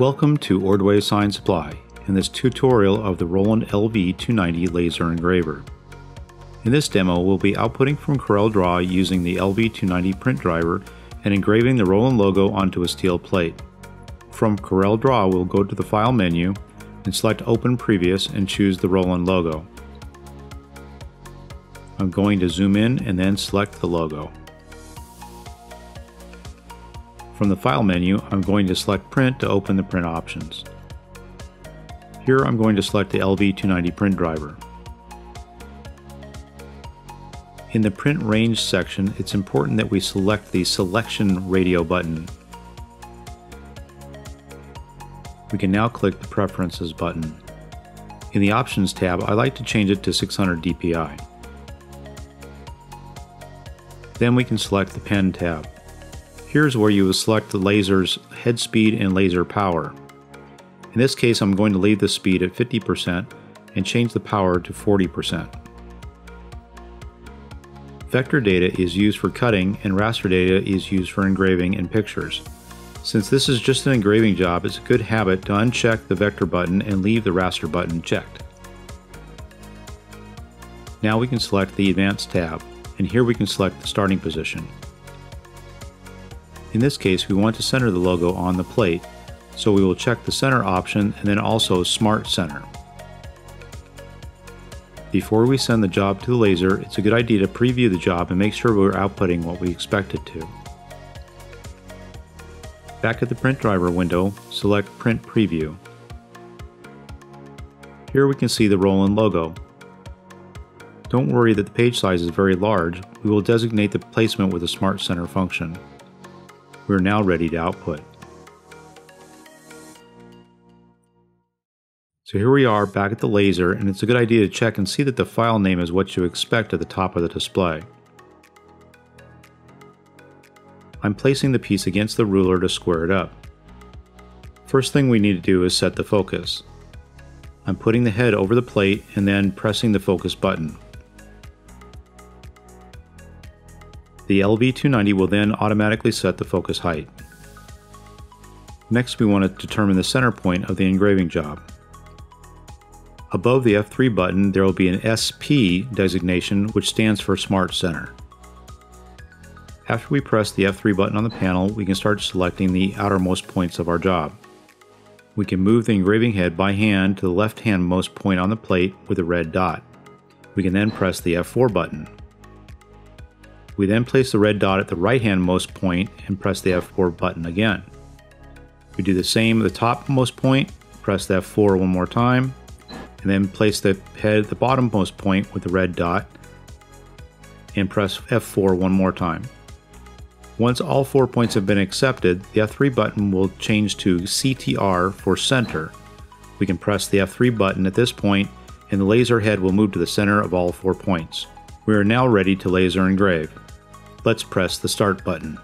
Welcome to Ordway Sign Supply in this tutorial of the Roland LV290 laser engraver. In this demo we'll be outputting from Corel Draw using the LV290 print driver and engraving the Roland logo onto a steel plate. From Corel Draw we'll go to the File menu and select Open Previous and choose the Roland logo. I'm going to zoom in and then select the logo. From the File menu, I'm going to select Print to open the print options. Here I'm going to select the LV290 print driver. In the Print Range section, it's important that we select the Selection radio button. We can now click the Preferences button. In the Options tab, I like to change it to 600 dpi. Then we can select the Pen tab. Here's where you will select the laser's head speed and laser power. In this case I'm going to leave the speed at 50% and change the power to 40%. Vector data is used for cutting and raster data is used for engraving and pictures. Since this is just an engraving job, it's a good habit to uncheck the vector button and leave the raster button checked. Now we can select the Advanced tab, and here we can select the starting position. In this case, we want to center the logo on the plate, so we will check the center option and then also Smart Center. Before we send the job to the laser, it's a good idea to preview the job and make sure we're outputting what we expect it to. Back at the print driver window, select Print Preview. Here we can see the Roland logo. Don't worry that the page size is very large, we will designate the placement with the Smart Center function. We are now ready to output. So here we are back at the laser and it's a good idea to check and see that the file name is what you expect at the top of the display. I'm placing the piece against the ruler to square it up. First thing we need to do is set the focus. I'm putting the head over the plate and then pressing the focus button. The LV290 will then automatically set the focus height. Next we want to determine the center point of the engraving job. Above the F3 button there will be an SP designation which stands for Smart Center. After we press the F3 button on the panel we can start selecting the outermost points of our job. We can move the engraving head by hand to the left handmost point on the plate with a red dot. We can then press the F4 button. We then place the red dot at the right hand most point and press the F4 button again. We do the same at the topmost point, press the F4 one more time, and then place the head at the bottommost point with the red dot and press F4 one more time. Once all four points have been accepted, the F3 button will change to CTR for center. We can press the F3 button at this point and the laser head will move to the center of all four points. We are now ready to laser engrave. Let's press the Start button.